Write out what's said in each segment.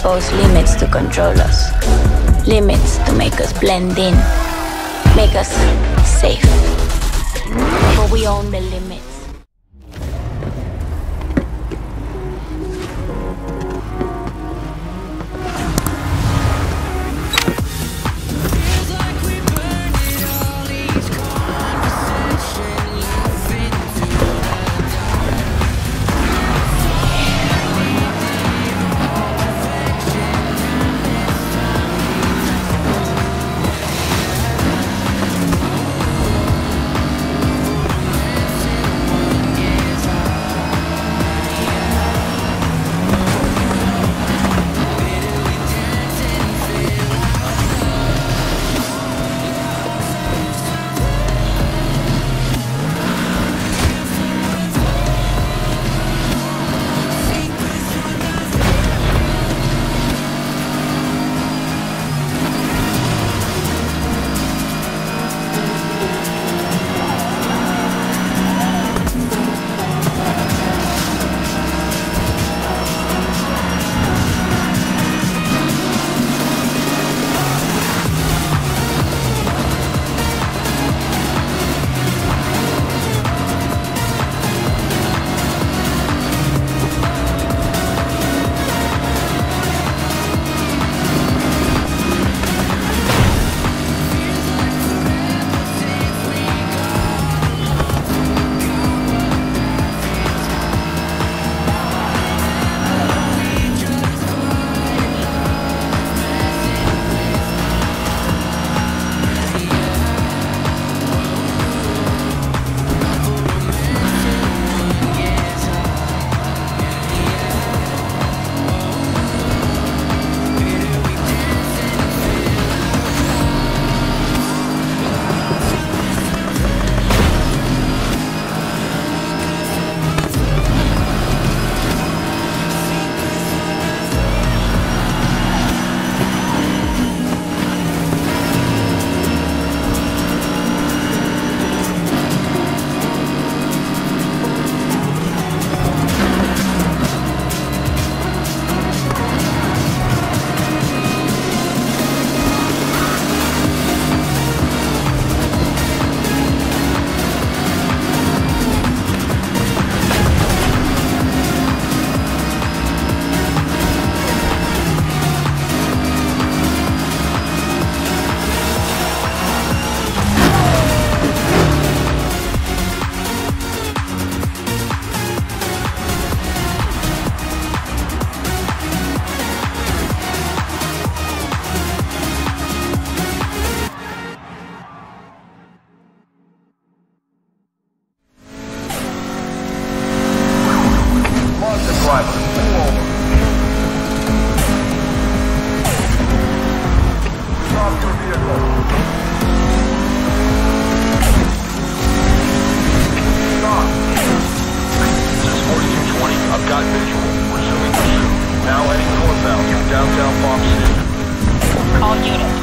impose limits to control us, limits to make us blend in, make us safe. But we own the limits.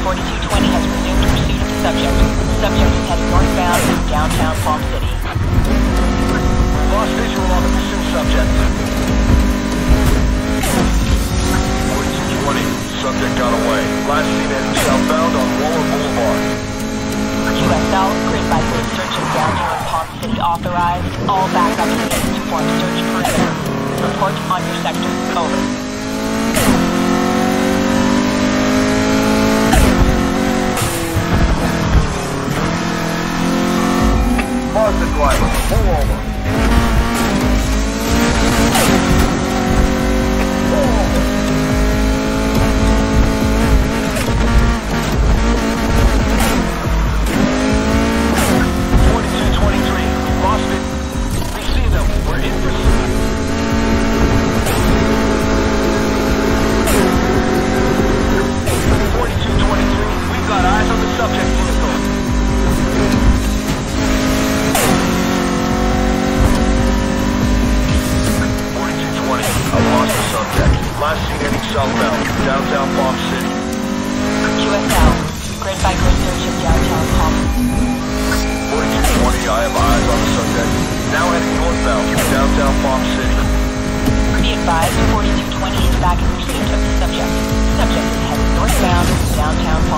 4220 has resumed pursuit of the subject. Subject is heading northbound in downtown Palm City. Lost visual on the pursuit subject. 4220, subject got away. Last seen heading southbound on Waller Boulevard. QSL, grid by grid search in downtown Palm City authorized. All backup units to form search perimeter. Report on your sector. Over. Boston White. Pull over. Belleville, downtown Palm City. QSL, grid by grid search of downtown Palm. 4220, I have eyes on the subject. Now heading northbound, downtown Palm City. Be advised, 4220 is back in pursuit of the subject. Subject is heading northbound, downtown Palm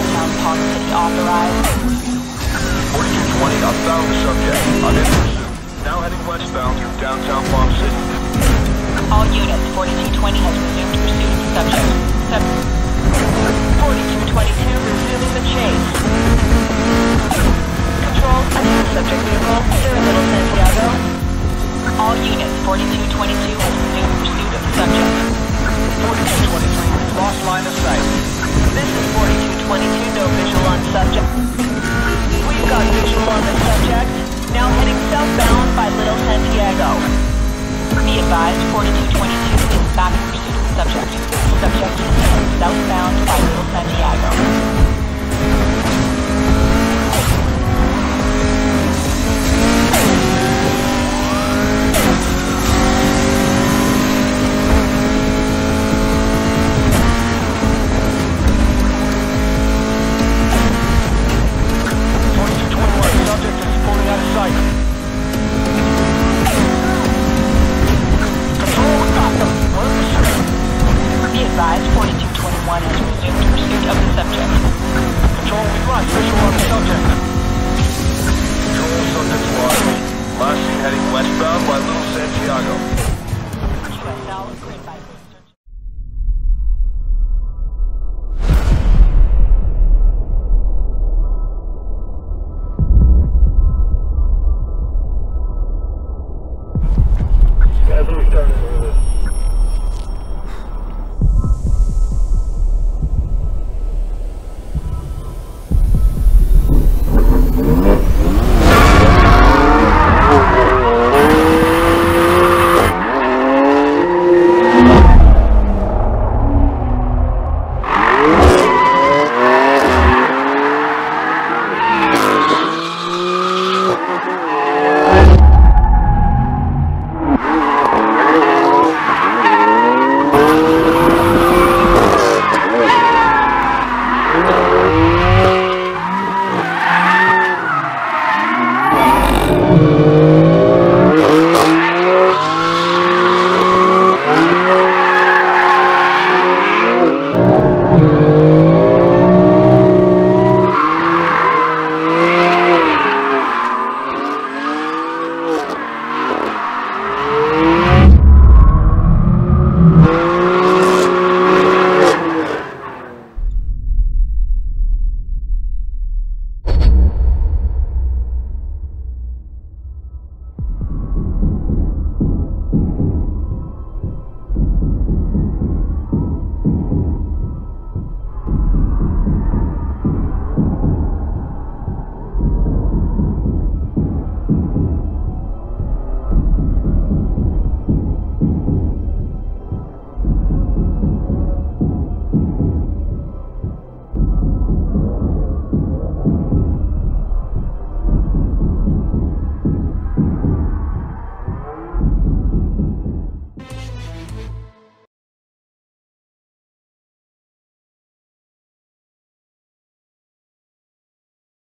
downtown Palm City authorized. 4220, outbound the subject. I'm in pursuit. Now heading westbound through downtown Palm City. All units, 4220 has resumed pursuit of the subject. Sub go. Be advised, forty-two twenty-two is back in pursuit subject. Subject is southbound by Little Santiago. of the subject. Control, we've lost visual on the subject. Control, subject's lost. Last seen heading westbound by Little Santiago.